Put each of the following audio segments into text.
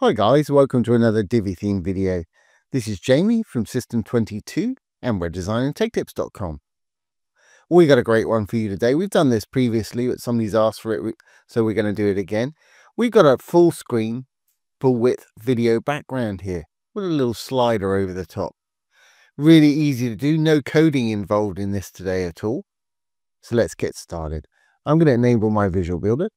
Hi guys, welcome to another Divi theme video. This is Jamie from System22 and we're designandtechtips.com. We got a great one for you today. We've done this previously, but somebody's asked for it, so we're going to do it again. We've got a full screen, full width video background here with a little slider over the top. Really easy to do, no coding involved in this today at all. So let's get started. I'm going to enable my Visual Builder.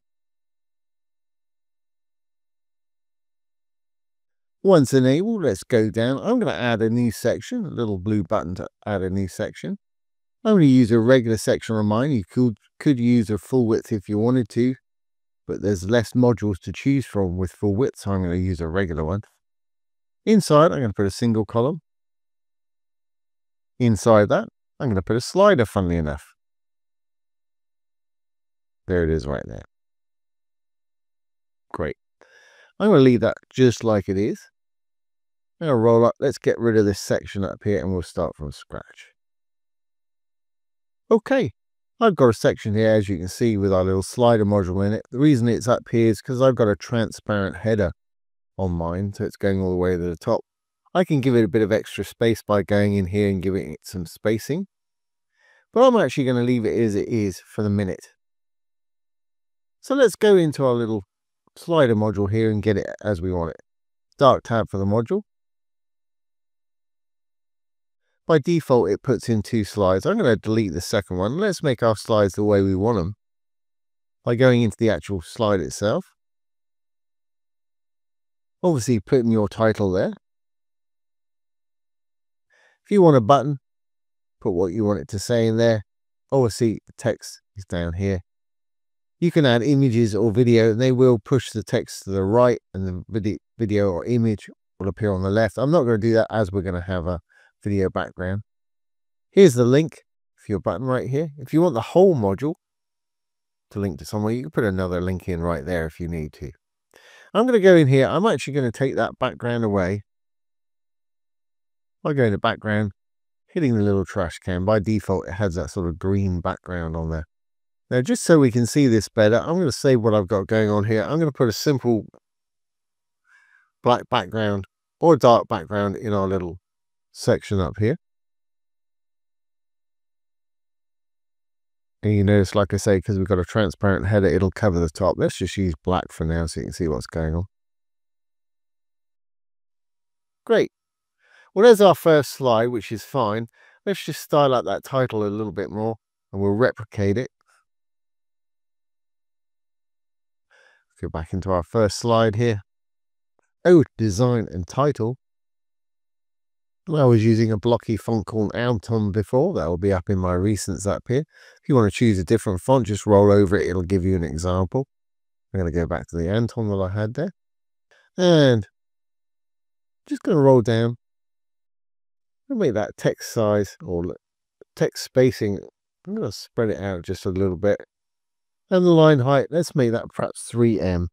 Once enabled, let's go down. I'm going to add a new section, a little blue button to add a new section. I'm going to use a regular section on mine. You could, could use a full width if you wanted to, but there's less modules to choose from with full width, so I'm going to use a regular one. Inside, I'm going to put a single column. Inside that, I'm going to put a slider, funnily enough. There it is right there. Great. I'm going to leave that just like it is. I'm going to roll up. Let's get rid of this section up here and we'll start from scratch. Okay, I've got a section here, as you can see, with our little slider module in it. The reason it's up here is because I've got a transparent header on mine, so it's going all the way to the top. I can give it a bit of extra space by going in here and giving it some spacing. But I'm actually going to leave it as it is for the minute. So let's go into our little slider module here and get it as we want it. Dark tab for the module. By default, it puts in two slides. I'm going to delete the second one. Let's make our slides the way we want them by going into the actual slide itself. Obviously, putting your title there. If you want a button, put what you want it to say in there. Obviously, the text is down here. You can add images or video, and they will push the text to the right, and the video or image will appear on the left. I'm not going to do that as we're going to have a video background. Here's the link for your button right here. If you want the whole module to link to somewhere, you can put another link in right there if you need to. I'm going to go in here. I'm actually going to take that background away. I go into background, hitting the little trash can. By default, it has that sort of green background on there. Now, just so we can see this better, I'm going to save what I've got going on here. I'm going to put a simple black background or dark background in our little section up here. And you notice, like I say, because we've got a transparent header, it'll cover the top. Let's just use black for now so you can see what's going on. Great. Well, there's our first slide, which is fine. Let's just style up that title a little bit more and we'll replicate it. Go back into our first slide here. Oh, design and title. I was using a blocky font called Anton before. That will be up in my recents up here. If you want to choose a different font, just roll over it. It'll give you an example. I'm going to go back to the Anton that I had there. And just going to roll down and make that text size or text spacing. I'm going to spread it out just a little bit. And the line height, let's make that perhaps 3em.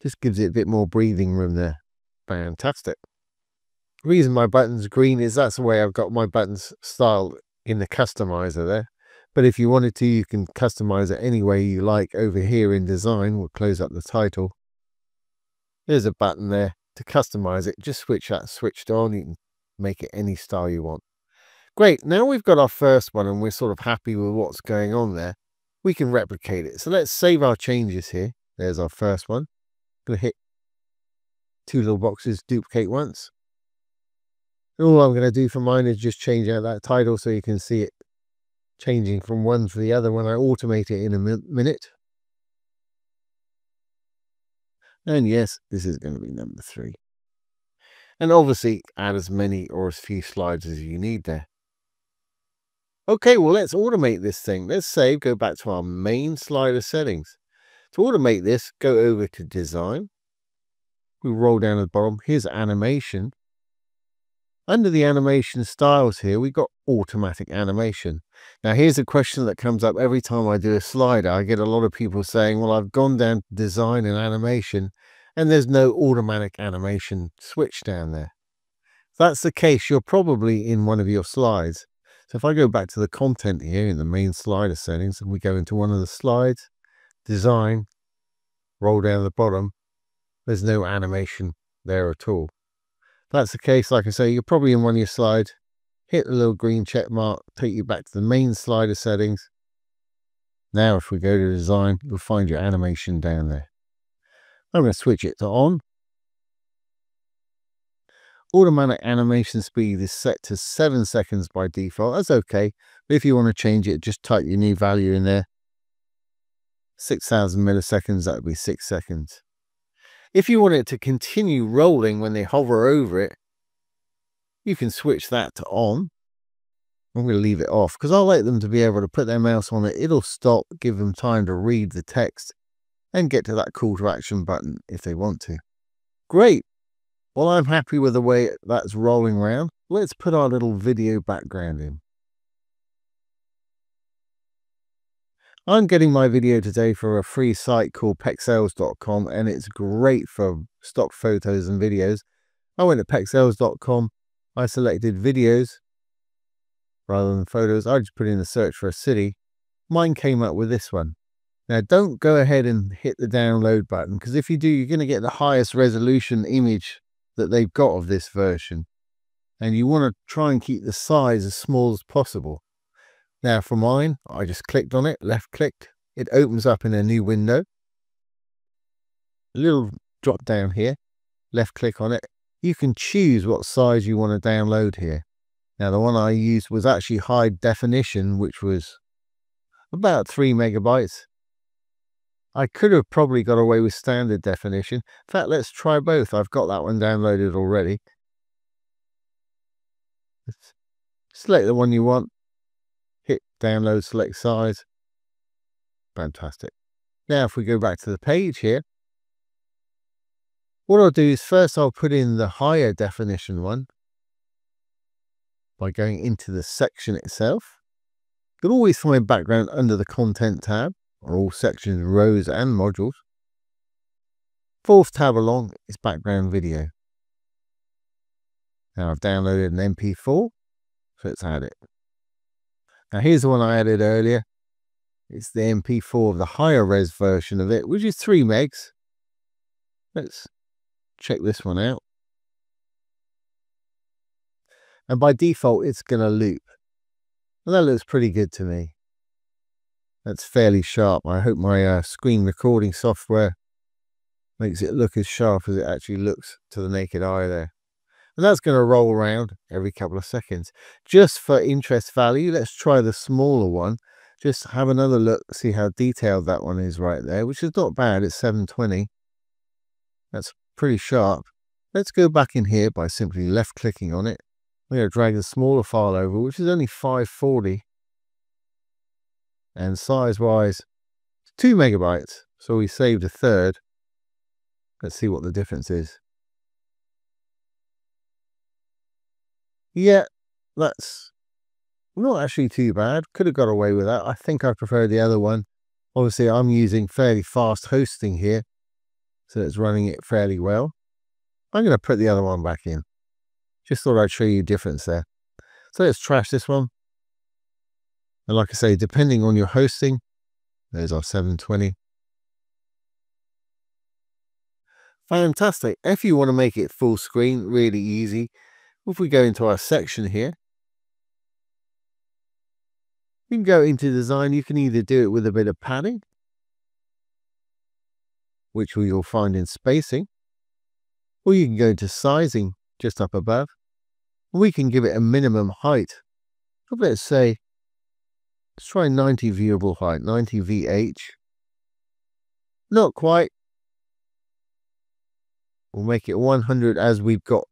Just gives it a bit more breathing room there. Fantastic reason my button's green is that's the way I've got my buttons styled in the customizer there. But if you wanted to, you can customize it any way you like over here in design. We'll close up the title. There's a button there to customize it. Just switch that switched on. You can make it any style you want. Great. Now we've got our first one and we're sort of happy with what's going on there. We can replicate it. So let's save our changes here. There's our first one. I'm going to hit two little boxes, duplicate once all I'm going to do for mine is just change out that title so you can see it changing from one to the other when I automate it in a minute. And yes, this is going to be number three. And obviously add as many or as few slides as you need there. Okay, well, let's automate this thing. Let's save, go back to our main slider settings. To automate this, go over to design. We roll down to the bottom. Here's animation. Under the animation styles here, we've got automatic animation. Now, here's a question that comes up every time I do a slider. I get a lot of people saying, well, I've gone down to design and animation, and there's no automatic animation switch down there. If that's the case, you're probably in one of your slides. So if I go back to the content here in the main slider settings, and we go into one of the slides, design, roll down the bottom, there's no animation there at all. That's the case, like I say, you're probably in one of your slides, hit the little green check mark, take you back to the main slider settings. Now, if we go to design, you'll find your animation down there. I'm going to switch it to on. Automatic animation speed is set to 7 seconds by default. That's okay. But if you want to change it, just type your new value in there. 6,000 milliseconds, that would be 6 seconds. If you want it to continue rolling when they hover over it, you can switch that to on. I'm going to leave it off because I like them to be able to put their mouse on it. It'll stop, give them time to read the text and get to that call to action button if they want to. Great. Well, I'm happy with the way that's rolling around. Let's put our little video background in. I'm getting my video today for a free site called pexels.com and it's great for stock photos and videos. I went to pexels.com, I selected videos rather than photos. I just put in a search for a city. Mine came up with this one. Now, don't go ahead and hit the download button because if you do, you're going to get the highest resolution image that they've got of this version. And you want to try and keep the size as small as possible. Now for mine, I just clicked on it, left clicked. It opens up in a new window. A little drop down here, left click on it. You can choose what size you want to download here. Now the one I used was actually high definition, which was about three megabytes. I could have probably got away with standard definition. In fact, let's try both. I've got that one downloaded already. select the one you want. Hit download, select size. Fantastic. Now, if we go back to the page here, what I'll do is first I'll put in the higher definition one by going into the section itself. You can always find background under the content tab are all sections, rows and modules. Fourth tab along is background video. Now I've downloaded an MP4, so let's add it. Now here's the one I added earlier. It's the MP4 of the higher res version of it, which is 3 megs. Let's check this one out. And by default, it's going to loop. And that looks pretty good to me that's fairly sharp. I hope my uh, screen recording software makes it look as sharp as it actually looks to the naked eye there. And that's going to roll around every couple of seconds. Just for interest value, let's try the smaller one. Just have another look, see how detailed that one is right there, which is not bad. It's 720. That's pretty sharp. Let's go back in here by simply left clicking on it. I'm going to drag the smaller file over, which is only 540 and size wise, two megabytes. So we saved a third. Let's see what the difference is. Yeah, that's not actually too bad. Could have got away with that. I think I prefer the other one. Obviously, I'm using fairly fast hosting here, so it's running it fairly well. I'm going to put the other one back in. Just thought I'd show you difference there. So let's trash this one. And like I say, depending on your hosting, there's our 720. Fantastic. If you want to make it full screen, really easy. If we go into our section here, you can go into design. You can either do it with a bit of padding, which we will find in spacing, or you can go into sizing just up above. We can give it a minimum height of, let's say, Let's try 90 viewable height, 90 VH. Not quite. We'll make it 100 as we've got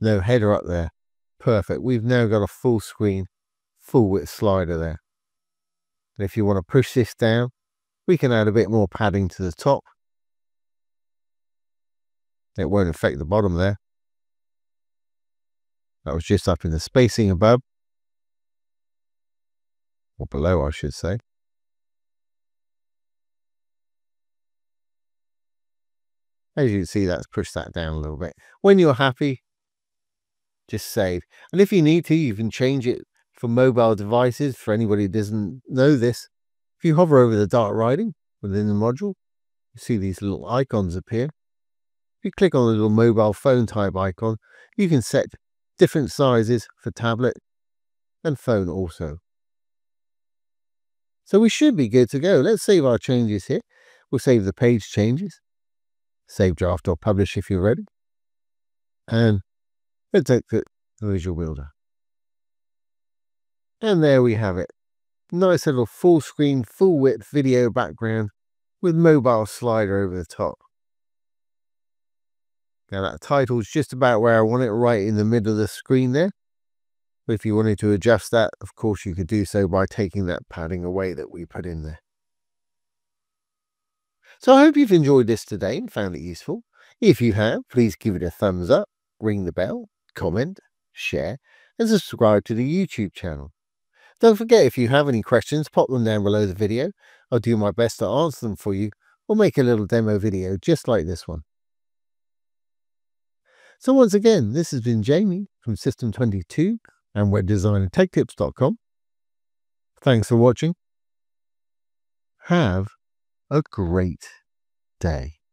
no header up there. Perfect. We've now got a full screen, full width slider there. And if you want to push this down, we can add a bit more padding to the top. It won't affect the bottom there. That was just up in the spacing above or below, I should say. As you can see, that's pushed that down a little bit. When you're happy, just save. And if you need to, you can change it for mobile devices. For anybody who doesn't know this, if you hover over the Dart Riding within the module, you see these little icons appear. If you click on the little mobile phone type icon, you can set different sizes for tablet and phone also. So we should be good to go. Let's save our changes here. We'll save the page changes. Save draft or publish if you're ready. And let's exit the Visual Builder. And there we have it. Nice little full screen, full width video background with mobile slider over the top. Now that title's just about where I want it, right in the middle of the screen there. If you wanted to adjust that, of course you could do so by taking that padding away that we put in there. So I hope you've enjoyed this today and found it useful. If you have, please give it a thumbs up, ring the bell, comment, share, and subscribe to the YouTube channel. Don't forget if you have any questions, pop them down below the video. I'll do my best to answer them for you or make a little demo video just like this one. So once again, this has been Jamie from System22 and webdesignandtechtips.com. Thanks for watching. Have a great day.